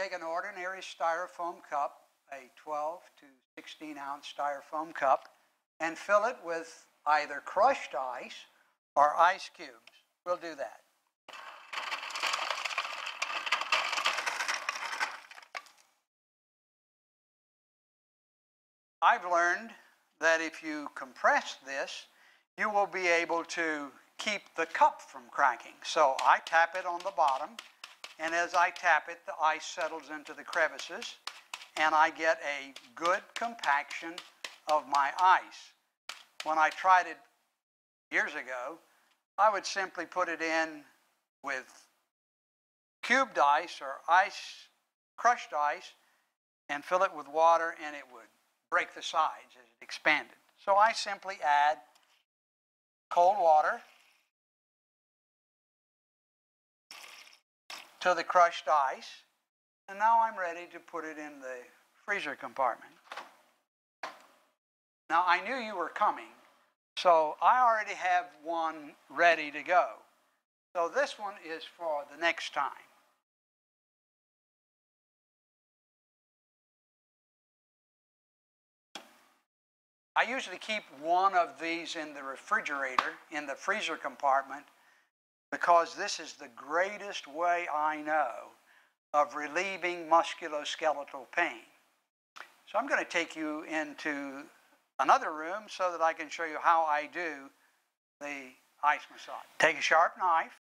Take an ordinary styrofoam cup, a 12 to 16 ounce styrofoam cup, and fill it with either crushed ice or ice cubes. We'll do that. I've learned that if you compress this, you will be able to keep the cup from cracking. So I tap it on the bottom, and as I tap it, the ice settles into the crevices, and I get a good compaction of my ice. When I tried it years ago, I would simply put it in with cubed ice or ice, crushed ice, and fill it with water, and it would break the sides as it expanded. So I simply add cold water to the crushed ice, and now I'm ready to put it in the freezer compartment. Now I knew you were coming, so I already have one ready to go. So this one is for the next time. I usually keep one of these in the refrigerator, in the freezer compartment, because this is the greatest way I know of relieving musculoskeletal pain. So I'm going to take you into another room so that I can show you how I do the ice massage. Take a sharp knife,